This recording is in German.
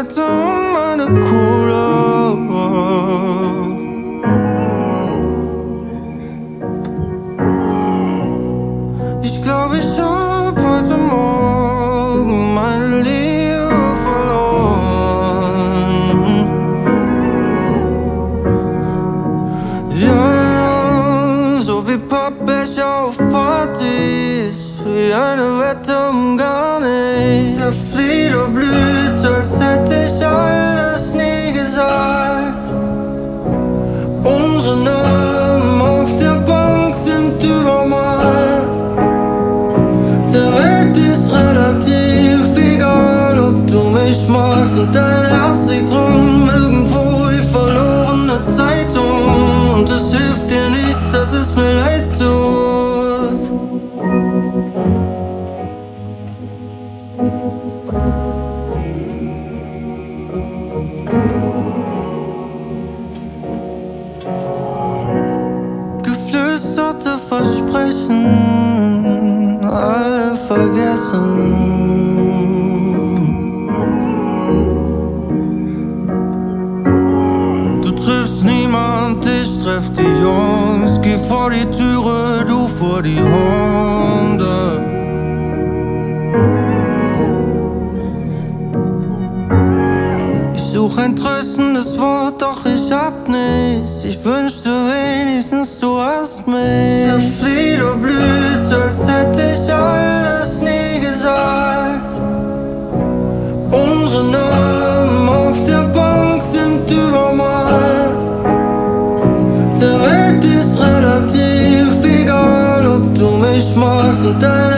eine Wette um Kohle. Ich glaube, ich hab heute Morgen meine Liebe verloren. Ja, so wie Pappbecher auf Partys, wie eine Wette magst und dein Herz liegt rum irgendwo wie verlorene Zeitung. Und es hilft dir nichts, dass es mir leid tut. Geflüsterte Versprechen, alle vergessen. die Türe, du vor die Hunde. Ich suche ein tröstendes Wort, doch ich hab nichts. Ich wünschte wenigstens du Christmas Day